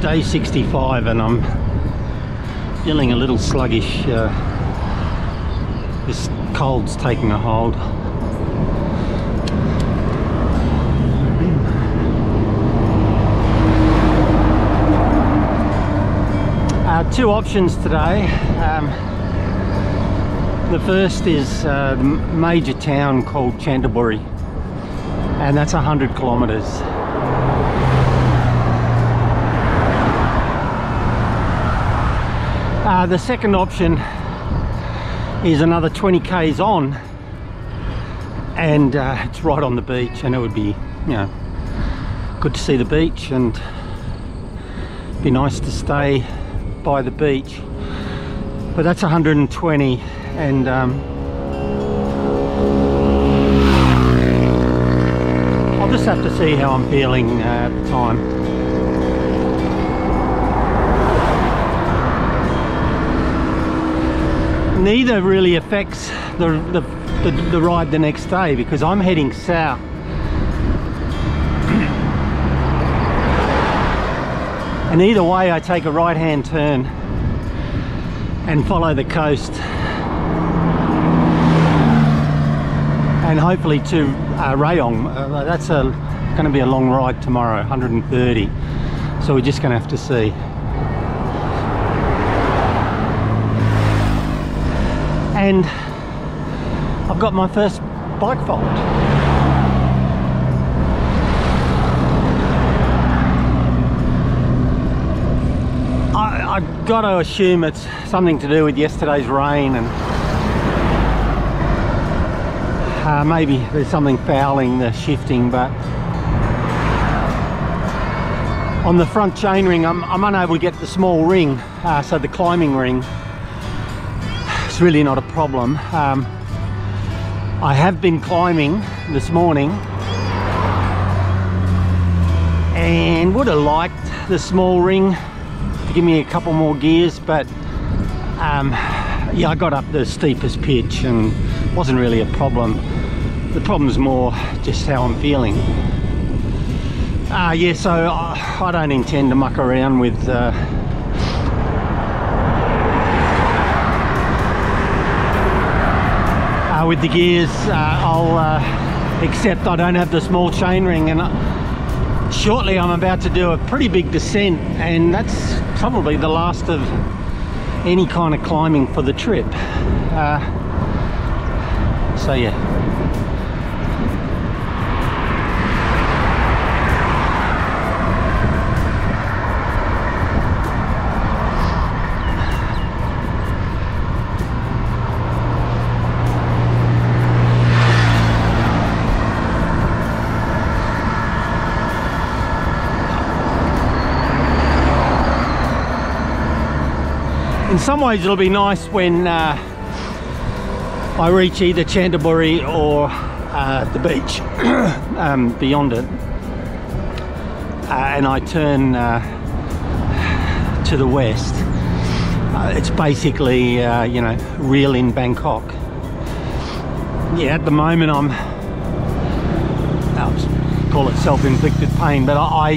Day 65 and I'm feeling a little sluggish. Uh, this cold's taking a hold. Uh, two options today. Um, the first is uh, the major town called Chanthaburi and that's 100 kilometres. Uh, the second option is another 20 k's on and uh, it's right on the beach and it would be you know good to see the beach and be nice to stay by the beach. But that's 120 and um, I'll just have to see how I'm feeling uh, at the time neither really affects the, the, the, the ride the next day because I'm heading south. and either way I take a right hand turn and follow the coast and hopefully to uh, Rayong. Uh, that's a going to be a long ride tomorrow, 130. So we're just going to have to see. And I've got my first bike fault. I, I got to assume it's something to do with yesterday's rain and uh, maybe there's something fouling the shifting but on the front chainring I'm, I'm unable to get the small ring uh, so the climbing ring it's really not a problem. Um, I have been climbing this morning and would have liked the small ring to give me a couple more gears but um, yeah I got up the steepest pitch and wasn't really a problem. The problem's more just how I'm feeling. Uh, yeah so I, I don't intend to muck around with uh, with the gears uh, I'll uh, accept I don't have the small chainring and uh, shortly I'm about to do a pretty big descent and that's probably the last of any kind of climbing for the trip. Uh, so yeah in some ways it'll be nice when uh, I reach either Chanthaburi or uh, the beach um, beyond it. Uh, and I turn uh, to the west. Uh, it's basically uh, you know real in Bangkok. Yeah at the moment I'm I'll call it self-inflicted pain but I, I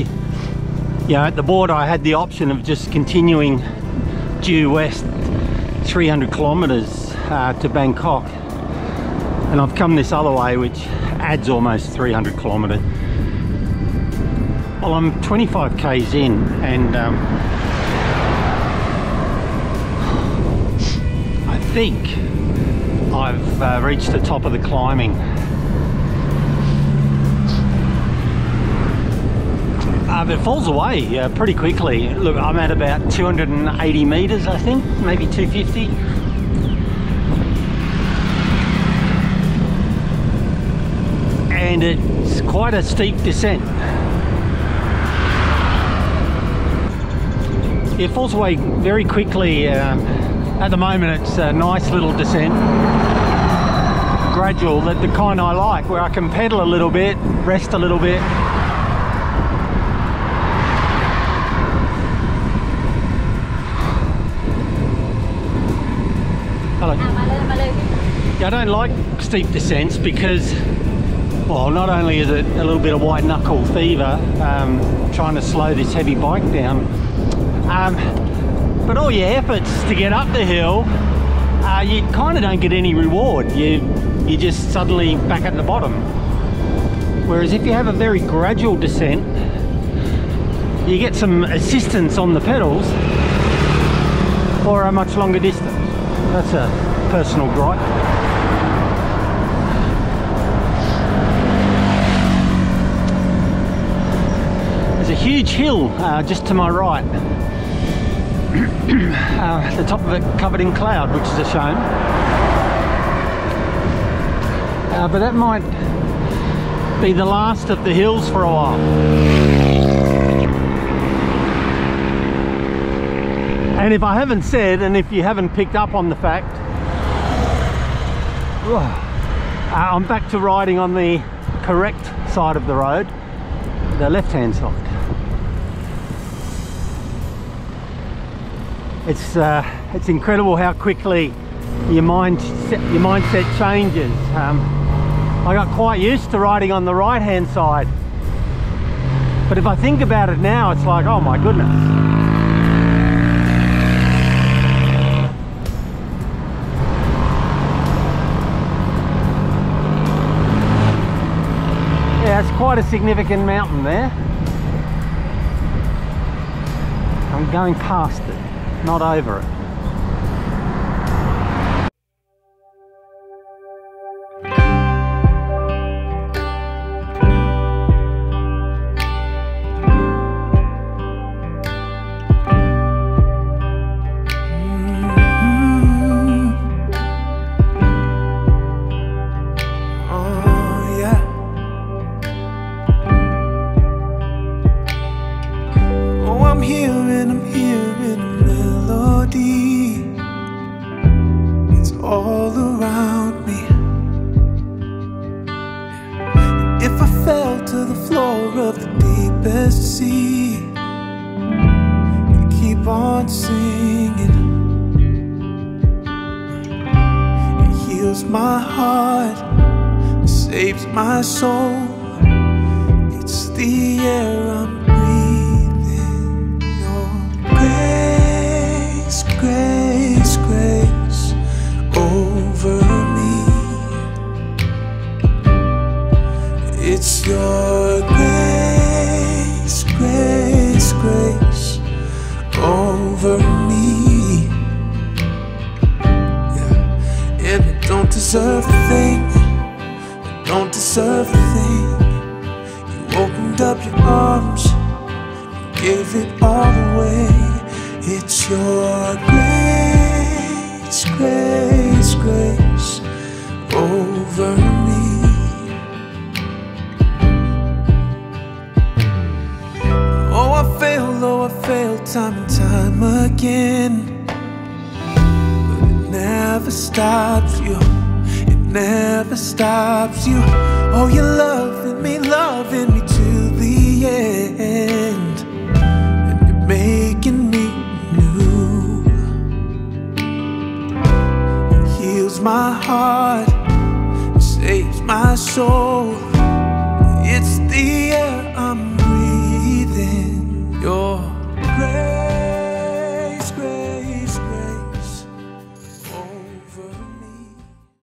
you know at the border I had the option of just continuing due west 300 kilometers uh, to Bangkok. And I've come this other way which adds almost 300 kilometers well I'm 25 k's in and um, I think I've uh, reached the top of the climbing Uh, it falls away uh, pretty quickly. Look, I'm at about 280 meters, I think, maybe 250. And it's quite a steep descent. It falls away very quickly. Uh, at the moment, it's a nice little descent. Gradual, the, the kind I like, where I can pedal a little bit, rest a little bit, Hello. Yeah, I don't like steep descents because, well, not only is it a little bit of white knuckle fever, um, trying to slow this heavy bike down, um, but all your efforts to get up the hill, uh, you kind of don't get any reward. You, you're just suddenly back at the bottom. Whereas if you have a very gradual descent, you get some assistance on the pedals for a much longer distance. That's a personal gripe. There's a huge hill uh, just to my right. uh, the top of it covered in cloud, which is a shame. Uh, but that might be the last of the hills for a while. And if I haven't said, and if you haven't picked up on the fact, uh, I'm back to riding on the correct side of the road, the left-hand side. It's uh, it's incredible how quickly your mind your mindset changes. Um, I got quite used to riding on the right-hand side, but if I think about it now, it's like, oh my goodness. It's quite a significant mountain there. I'm going past it, not over it. All around me. If I fell to the floor of the deepest sea, you keep on singing. It heals my heart it saves my soul. It's the air deserve a thing don't deserve a thing. You opened up your arms, you gave it all away. It's your grace, grace, grace over me. Oh, I fail, oh, I fail time and time again. But it never stops you. Never stops you. Oh, you're loving me, loving me to the end. And you're making me new. It heals my heart, it saves my soul. It's the